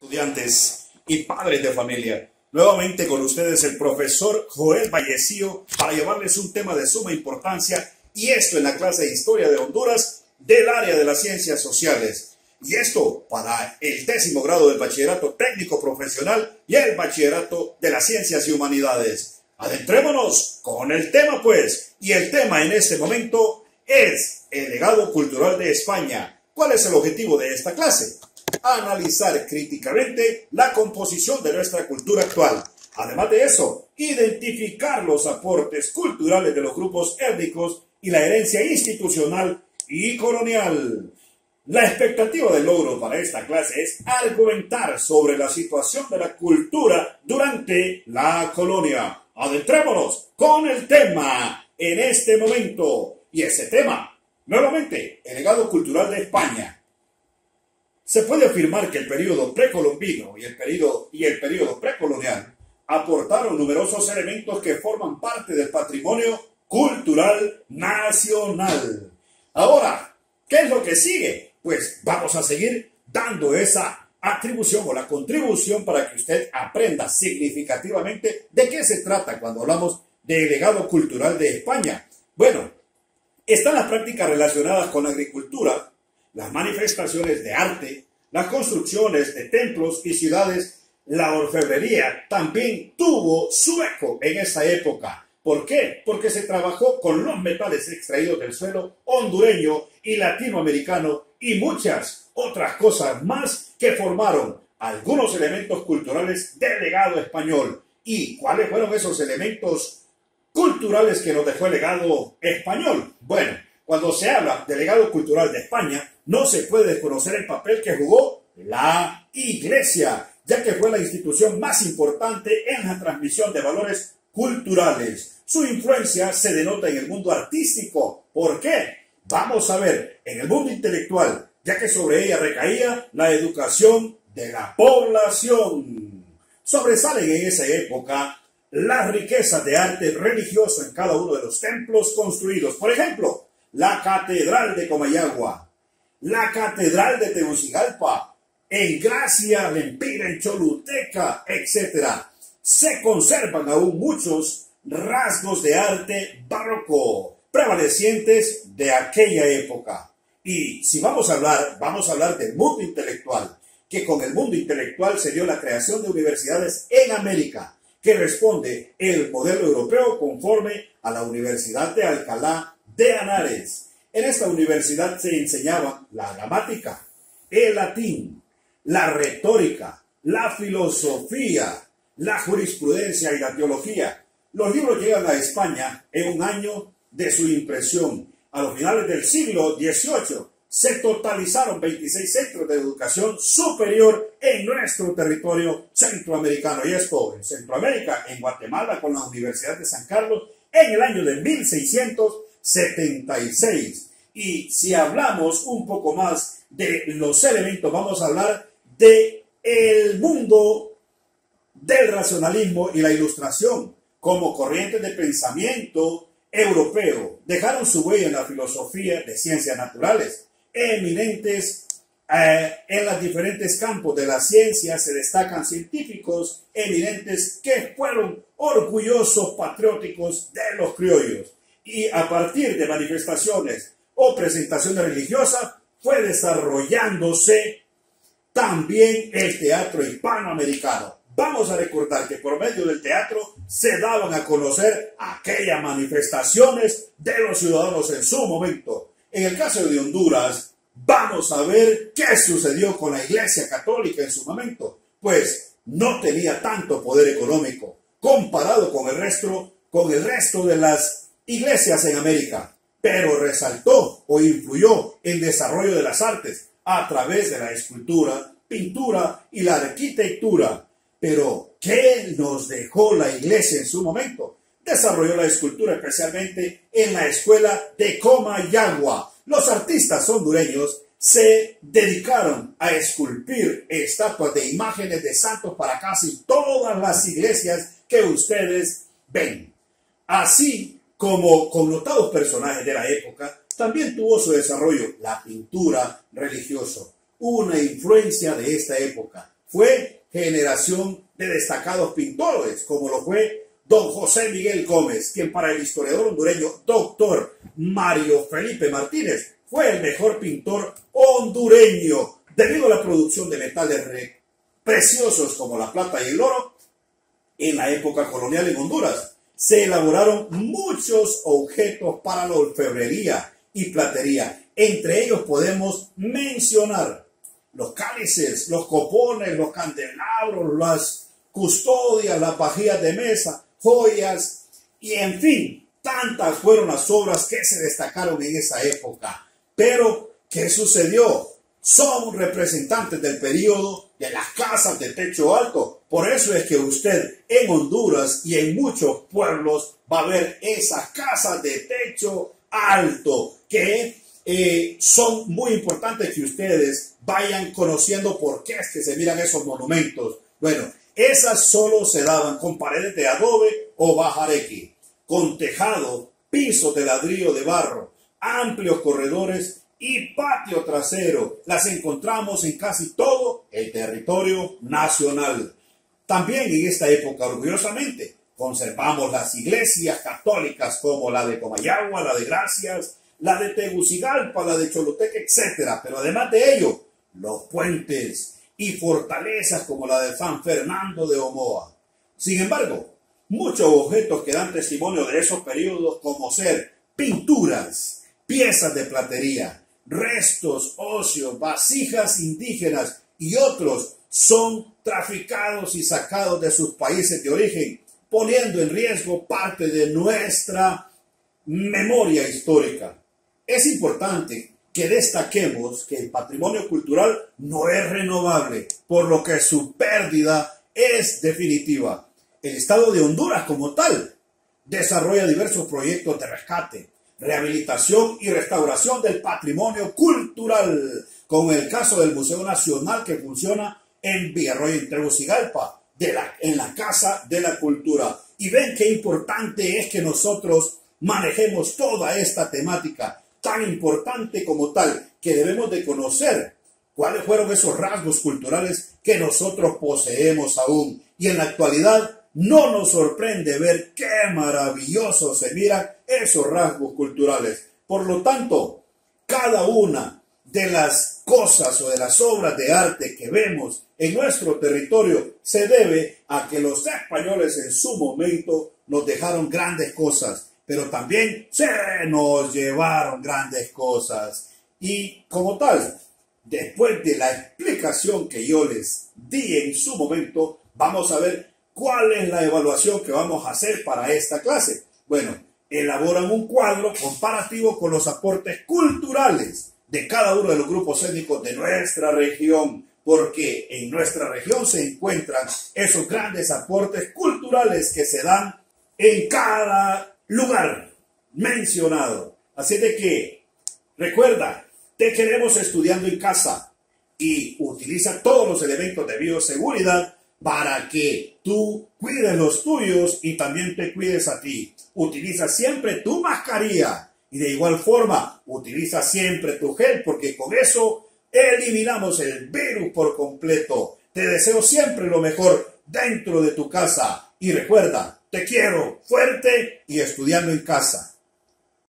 estudiantes y padres de familia. Nuevamente con ustedes el profesor Joel Vallecillo para llevarles un tema de suma importancia y esto en la clase de Historia de Honduras del área de las ciencias sociales. Y esto para el décimo grado del bachillerato técnico profesional y el bachillerato de las ciencias y humanidades. Adentrémonos con el tema pues. Y el tema en este momento es el legado cultural de España. ¿Cuál es el objetivo de esta clase? Analizar críticamente la composición de nuestra cultura actual. Además de eso, identificar los aportes culturales de los grupos étnicos y la herencia institucional y colonial. La expectativa de logro para esta clase es argumentar sobre la situación de la cultura durante la colonia. Adentrémonos con el tema en este momento. Y ese tema, nuevamente, el legado cultural de España se puede afirmar que el periodo precolombino y el periodo, y el periodo precolonial aportaron numerosos elementos que forman parte del patrimonio cultural nacional. Ahora, ¿qué es lo que sigue? Pues vamos a seguir dando esa atribución o la contribución para que usted aprenda significativamente de qué se trata cuando hablamos del legado cultural de España. Bueno, están las prácticas relacionadas con la agricultura, las manifestaciones de arte, las construcciones de templos y ciudades, la orfebrería también tuvo su eco en esa época. ¿Por qué? Porque se trabajó con los metales extraídos del suelo hondureño y latinoamericano y muchas otras cosas más que formaron algunos elementos culturales del legado español. ¿Y cuáles fueron esos elementos culturales que nos dejó el legado español? Bueno, cuando se habla del legado cultural de España, no se puede desconocer el papel que jugó la Iglesia, ya que fue la institución más importante en la transmisión de valores culturales. Su influencia se denota en el mundo artístico. ¿Por qué? Vamos a ver, en el mundo intelectual, ya que sobre ella recaía la educación de la población. Sobresalen en esa época las riquezas de arte religioso en cada uno de los templos construidos. Por ejemplo, la Catedral de Comayagua, la Catedral de Tegucigalpa, en Gracia, Lempira, en Choluteca, etc. Se conservan aún muchos rasgos de arte barroco prevalecientes de aquella época. Y si vamos a hablar, vamos a hablar del mundo intelectual, que con el mundo intelectual se dio la creación de universidades en América, que responde el modelo europeo conforme a la Universidad de Alcalá de Anares. En esta universidad se enseñaba la gramática, el latín, la retórica, la filosofía, la jurisprudencia y la teología. Los libros llegan a España en un año de su impresión. A los finales del siglo XVIII se totalizaron 26 centros de educación superior en nuestro territorio centroamericano. Y esto en Centroamérica, en Guatemala, con la Universidad de San Carlos, en el año de 1600 76. Y si hablamos un poco más de los elementos, vamos a hablar de el mundo del racionalismo y la ilustración como corrientes de pensamiento europeo. Dejaron su huella en la filosofía de ciencias naturales, eminentes eh, en los diferentes campos de la ciencia se destacan científicos eminentes que fueron orgullosos patrióticos de los criollos y a partir de manifestaciones o presentaciones religiosas fue desarrollándose también el teatro hispanoamericano. Vamos a recordar que por medio del teatro se daban a conocer aquellas manifestaciones de los ciudadanos en su momento. En el caso de Honduras, vamos a ver qué sucedió con la Iglesia Católica en su momento, pues no tenía tanto poder económico comparado con el resto, con el resto de las iglesias en América, pero resaltó o influyó el desarrollo de las artes a través de la escultura, pintura y la arquitectura. Pero, ¿qué nos dejó la iglesia en su momento? Desarrolló la escultura especialmente en la escuela de Comayagua. Los artistas hondureños se dedicaron a esculpir estatuas de imágenes de santos para casi todas las iglesias que ustedes ven. Así como connotados personajes de la época, también tuvo su desarrollo la pintura religiosa, una influencia de esta época. fue generación de destacados pintores, como lo fue don José Miguel Gómez, quien para el historiador hondureño doctor Mario Felipe Martínez fue el mejor pintor hondureño debido a la producción de metales preciosos como la plata y el oro en la época colonial en Honduras. Se elaboraron muchos objetos para la orfebrería y platería. Entre ellos podemos mencionar los cálices, los copones, los candelabros, las custodias, las vajillas de mesa, joyas y en fin, tantas fueron las obras que se destacaron en esa época. Pero, ¿qué sucedió? Son representantes del periodo de las casas de techo alto. Por eso es que usted en Honduras y en muchos pueblos va a ver esas casas de techo alto que eh, son muy importantes que ustedes vayan conociendo por qué es que se miran esos monumentos. Bueno, esas solo se daban con paredes de adobe o bajareque, con tejado, pisos de ladrillo de barro, amplios corredores y patio trasero. Las encontramos en casi todo el territorio nacional. También en esta época, orgullosamente, conservamos las iglesias católicas como la de Comayagua, la de Gracias, la de Tegucigalpa, la de Choluteca, etc. Pero además de ello, los puentes, y fortalezas como la de San Fernando de Omoa. Sin embargo, muchos objetos que dan testimonio de esos periodos, como ser pinturas, piezas de platería, restos óseos, vasijas indígenas y otros, son traficados y sacados de sus países de origen, poniendo en riesgo parte de nuestra memoria histórica. Es importante que destaquemos que el patrimonio cultural no es renovable, por lo que su pérdida es definitiva. El Estado de Honduras como tal desarrolla diversos proyectos de rescate, rehabilitación y restauración del patrimonio cultural, como el caso del Museo Nacional que funciona en Villarroya, en Tegucigalpa, en la Casa de la Cultura. Y ven qué importante es que nosotros manejemos toda esta temática tan importante como tal que debemos de conocer cuáles fueron esos rasgos culturales que nosotros poseemos aún. Y en la actualidad no nos sorprende ver qué maravilloso se miran esos rasgos culturales. Por lo tanto, cada una de las cosas o de las obras de arte que vemos en nuestro territorio se debe a que los españoles en su momento nos dejaron grandes cosas pero también se nos llevaron grandes cosas. Y como tal, después de la explicación que yo les di en su momento, vamos a ver cuál es la evaluación que vamos a hacer para esta clase. Bueno, elaboran un cuadro comparativo con los aportes culturales de cada uno de los grupos étnicos de nuestra región, porque en nuestra región se encuentran esos grandes aportes culturales que se dan en cada lugar mencionado. Así de que, recuerda, te queremos estudiando en casa y utiliza todos los elementos de bioseguridad para que tú cuides los tuyos y también te cuides a ti. Utiliza siempre tu mascarilla y de igual forma utiliza siempre tu gel porque con eso eliminamos el virus por completo. Te deseo siempre lo mejor dentro de tu casa y recuerda, te quiero fuerte y estudiando en casa.